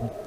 Mm-hmm.